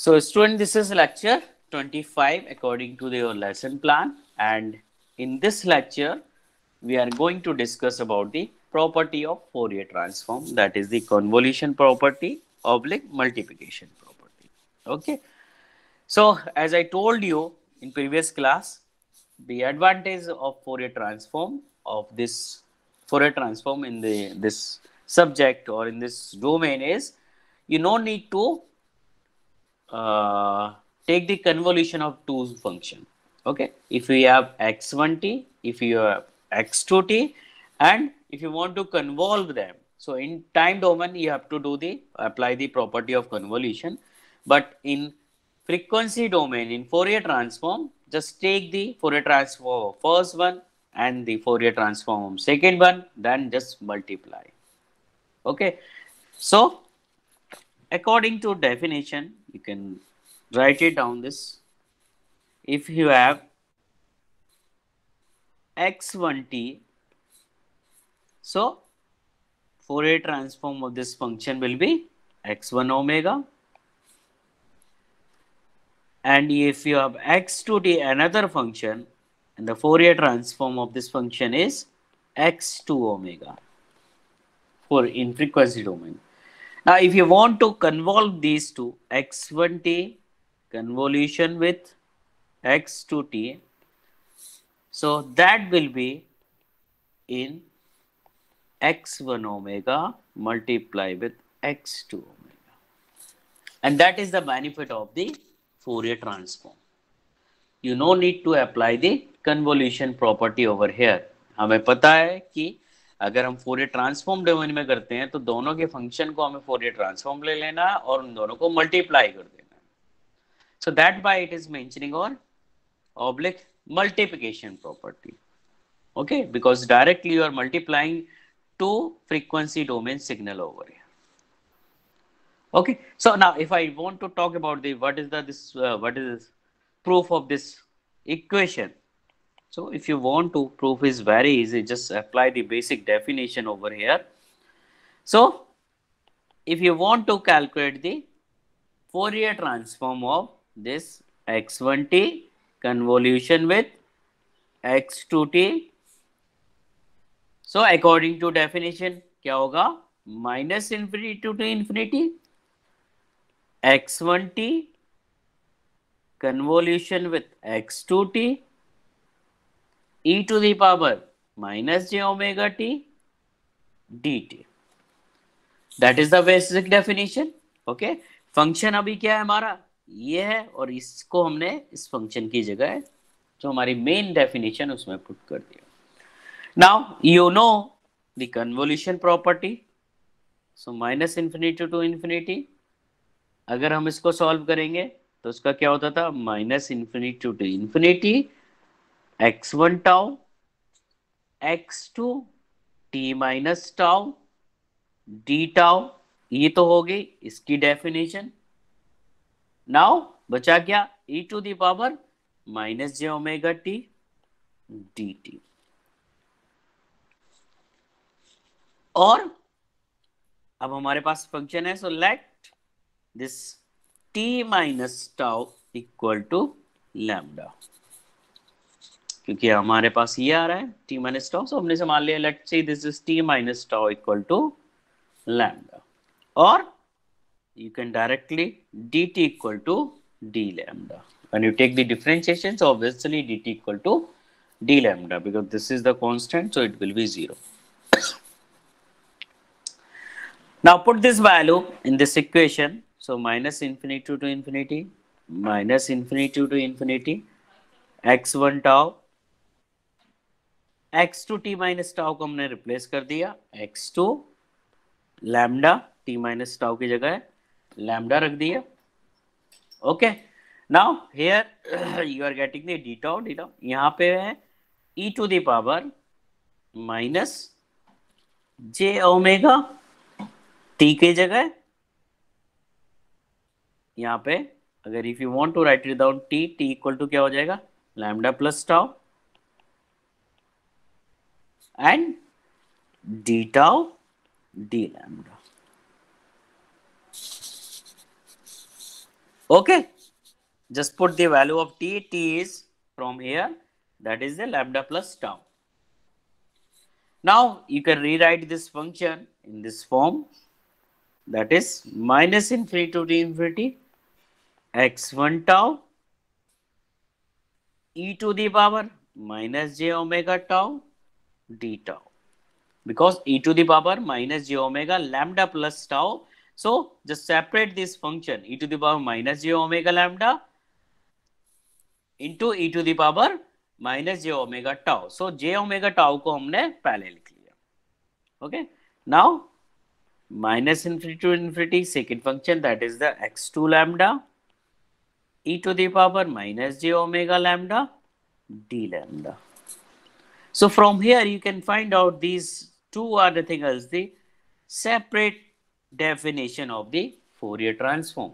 So student, this is lecture 25 according to your lesson plan and in this lecture we are going to discuss about the property of Fourier transform that is the convolution property oblique multiplication property. Okay. So as I told you in previous class the advantage of Fourier transform of this Fourier transform in the this subject or in this domain is you no need to uh, take the convolution of two function. Okay? If we have x1t if you have x2t and if you want to convolve them so in time domain you have to do the apply the property of convolution. But in frequency domain in Fourier transform just take the Fourier transform first one and the Fourier transform second one then just multiply. Okay? So according to definition you can write it down this. If you have x1t so Fourier transform of this function will be x1 omega. And if you have x2t another function and the Fourier transform of this function is x2 omega for in frequency domain now, if you want to convolve these two, x1t convolution with x2t, so that will be in x1 omega multiply with x2 omega. And that is the benefit of the Fourier transform. You no need to apply the convolution property over here. हमें पता है कि अगर हम Fourier transform domain में करते हैं तो दोनों के फ़ंक्शन को हमें फोर ट्रांसफॉर्म ले लेना और उन दोनों को मल्टीप्लाई कर देना so that by it is mentioning multiplication property okay because directly you are multiplying two frequency domain signal over okay so now if I want to talk about that this what is this proof of this equation so if you want to prove is very easy, just apply the basic definition over here. So if you want to calculate the Fourier transform of this x1t convolution with x2t. So according to definition क्या होगा minus infinity to infinity x1t convolution with x2t e To the power minus j omega t dt. That is the basic definition. Okay. Function अभी क्या है हमारा ये है और इसको हमने इस फ़ंक्शन की जगह जो हमारी मेन डेफिनेशन उसमें पुट कर दिया now you know the convolution property so minus infinity to infinity अगर हम इसको सॉल्व करेंगे तो उसका क्या होता था minus infinity to infinity x one tau x two t minus tau d tau ये तो हो गई इसकी डेफिनेशन नाउ बचा क्या? E to the power minus j omega t d t और अब हमारे पास फ़ंक्शन है so let this t minus tau equal to lambda क्योंकि हमारे पास ये आ रहा है टी माइनस टाउ सो हमने से मान लिया let say this is t minus tau equal to lambda और you can directly dt equal to d lambda when you take the differentiation so obviously dt equal to d lambda because this is the constant so it will be zero now put this value in this equation so minus infinity to infinity minus infinity to infinity x1 tau x two t minus tau को हमने replace कर दिया। X two lambda t minus tau की जगह lambda रख दिया। Okay now here you are getting the d tau d tau यहाँ पे है e to the power minus j omega t की जगह यहाँ पे अगर if you want to write it down t t equal to क्या हो जाएगा? Lambda plus tau and d tau d lambda. Okay, just put the value of t. t is from here, that is the lambda plus tau. Now you can rewrite this function in this form that is minus infinity to infinity x1 tau e to the power minus j omega tau d tau because e to the power minus j omega lambda plus tau. So just separate this function e to the power minus j omega lambda into e to the power minus j omega tau so j omega tau को हमने पहले लिख लिया okay now minus infinity to infinity second function that is the x two lambda e to the power minus j omega lambda d lambda. So from here you can find out these two are the thing as the separate definition of the Fourier transform.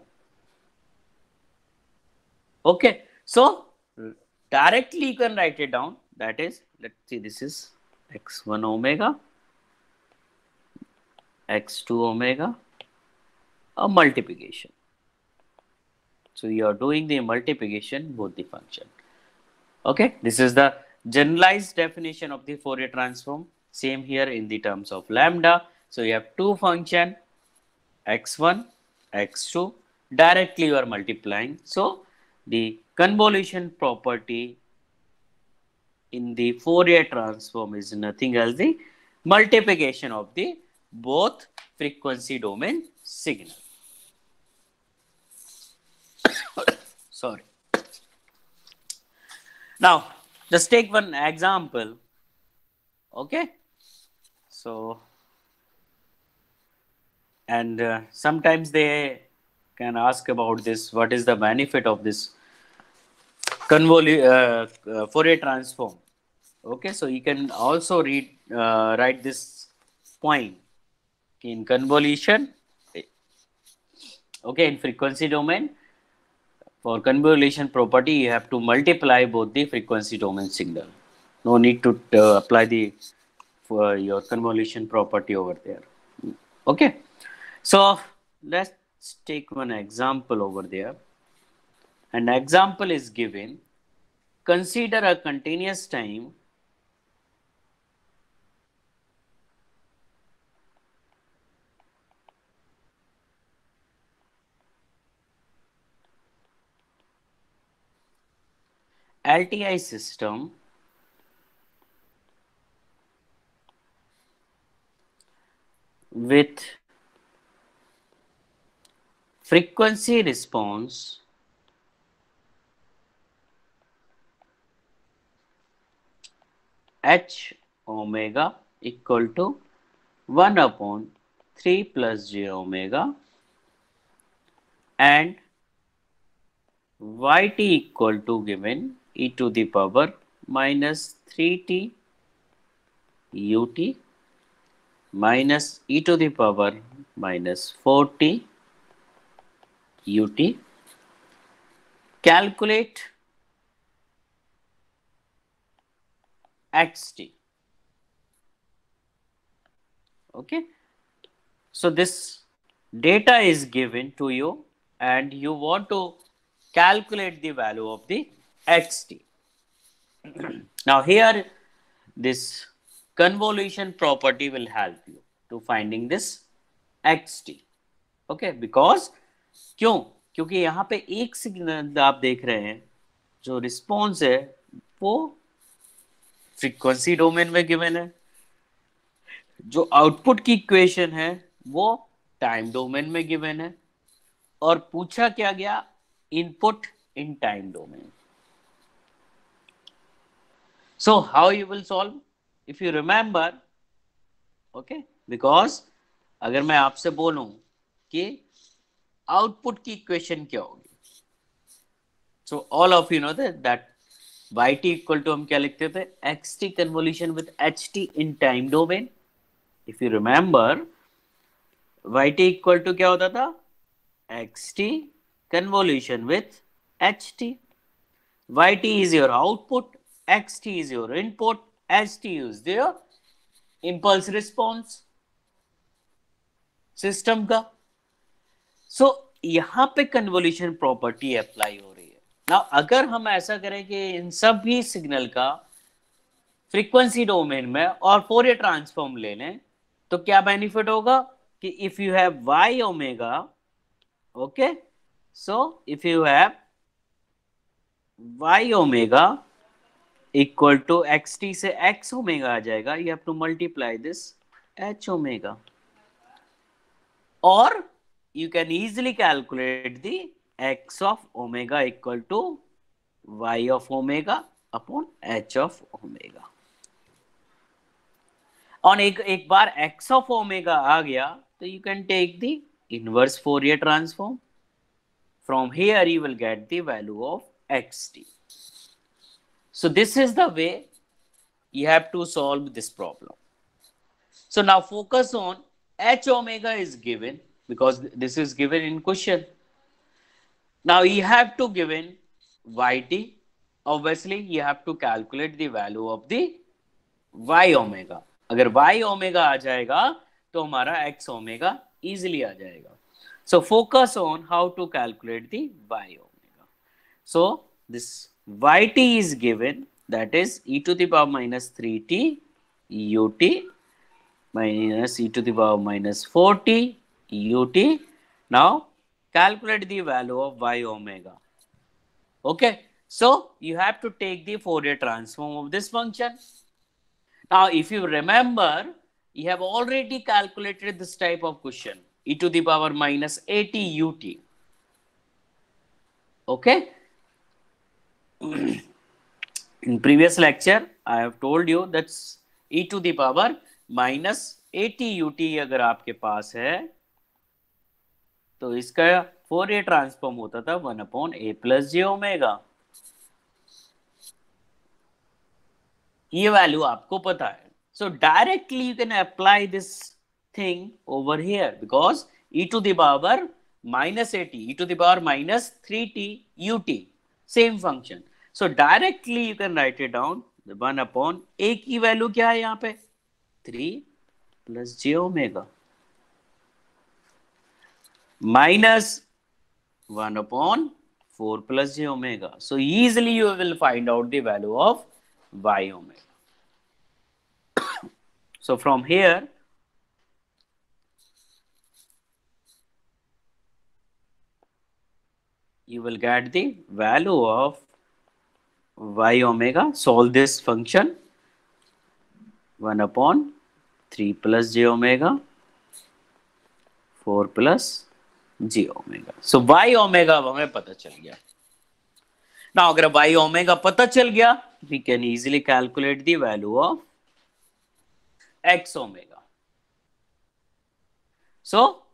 Okay, so directly you can write it down. That is let's see this is x1 omega x2 omega a multiplication. So you are doing the multiplication both the function. Okay this is the generalized definition of the Fourier transform same here in the terms of lambda so you have two function x1 x2 directly you are multiplying so the convolution property in the Fourier transform is nothing else the multiplication of the both frequency domain signal. Sorry. Now, just take one example. Okay. So, and uh, sometimes they can ask about this what is the benefit of this convolu uh, uh, Fourier transform okay so you can also read uh, write this point in convolution okay in frequency domain for convolution property you have to multiply both the frequency domain signal no need to uh, apply the for your convolution property over there okay so let's take one example over there. An example is given. Consider a continuous time LTI system. With frequency response. H omega equal to 1 upon 3 plus j omega. And yt equal to given e to the power minus 3t ut minus e to the power minus 4t ut calculate xt okay. So this data is given to you and you want to calculate the value of the xt now, here, this convolution property will help you to finding this xt okay, because, क्यों? क्योंकि यहाँ पे एक signal आप देख रहे हैं, जो रिस्पॉन्स है, वो फ्रीक्वेंसी डोमेन में गिवन है। जो आउटपुट की इक्वेशन है, वो टाइम डोमेन में गिवन है। और पूछा क्या गया? Input in time domain so how you will solve if you remember okay because अगर मैं आपसे बोलूँ कि आउटपुट की इक्वेशन क्या होगी? So all of you know that y t equal to हम क्या लिखते थे? X t convolution with h t in time domain if you remember y t equal to क्या होता था? X t convolution with h t y t is your output is your input h t is your impulse response system का। So यहाँ पे convolution property apply हो रही है। ना अगर हम ऐसा करें कि इन सभी सिग्नल का फ्रीक्वेंसी डोमेन में और फोर ट्रांसफॉर्म ले लें तो क्या बेनिफिट होगा कि if you have y omega okay so if you have y omega equal to x t से एक्स ओमेगा आ जाएगा। You have to multiply this h omega और you can easily calculate the x of omega equal to y of omega upon h of omega और एक एक बार x of omega आ गया तो you can take the inverse Fourier transform from here you will get the value of x t So this is the way you have to solve this problem. So now focus on h omega is given because this is given in question. Now you have to given yt. Obviously, you have to calculate the value of the y omega. अगर y omega आ जाएगा तो हमारा x omega easily आ जाएगा. So focus on how to calculate the y omega. So this yt is given that is e to the power minus 3t ut minus e to the power minus 4t ut. Now calculate the value of y omega. Okay. So you have to take the Fourier transform of this function. Now if you remember, you have already calculated this type of question e to the power minus 80 ut. Okay. In previous lecture, I have told you that's e to the power minus 80 ut अगर आपके पास है तो इसका Fourier transform होता था one upon a plus j omega ये value आपको पता है। So directly you can apply this thing over here because e to the power minus a t e to the power minus three t u t same function so directly you can write it down one upon ए की value क्या है यहाँ पे three plus J omega minus 1 upon 4 plus j omega. So easily you will find out the value of y omega. so from here, you will get the value of y omega. Solve this function. 1 upon 3 plus j omega. 4 plus j omega. So y omega अब हमें पता चल गया Now agar y omega pata chal gaya we can easily calculate the value of x omega. So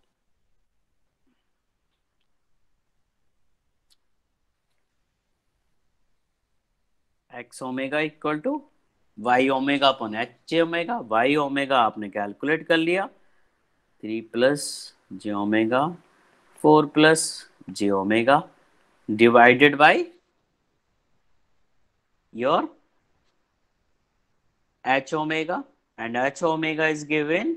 x omega equal to y omega upon h omega y omega आपने calculate कर लिया। Three plus j omega four plus j omega divided by your h omega and h omega is given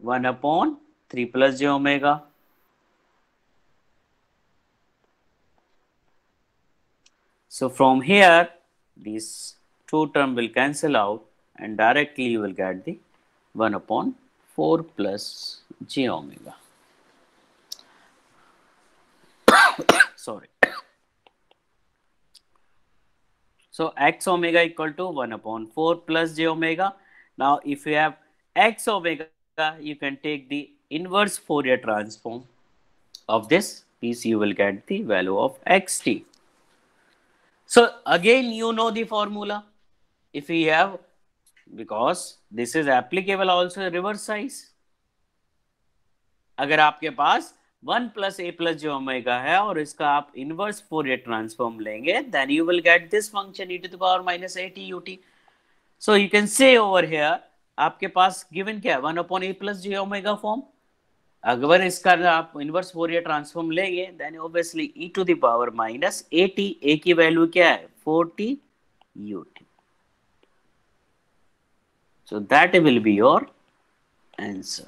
one upon three plus j omega So from here, these two term will cancel out and directly you will get the 1 upon 4 plus j omega. sorry. So x omega equal to 1 upon 4 plus j omega. Now if you have x omega, you can take the inverse Fourier transform of this piece, you will get the value of xt. So again, you know the formula. If we have, because this is applicable also reverse size. अगर आपके पास one plus a plus j omega है और इसका आप inverse Fourier transform लेंगे then you will get this function e to the power minus a t u t so you can say over here आपके पास given क्या है one upon a plus j omega form अगर इसका आप inverse Fourier transform लेंगे then obviously e to the power minus a t a की value क्या है? Forty u t so that will be your answer.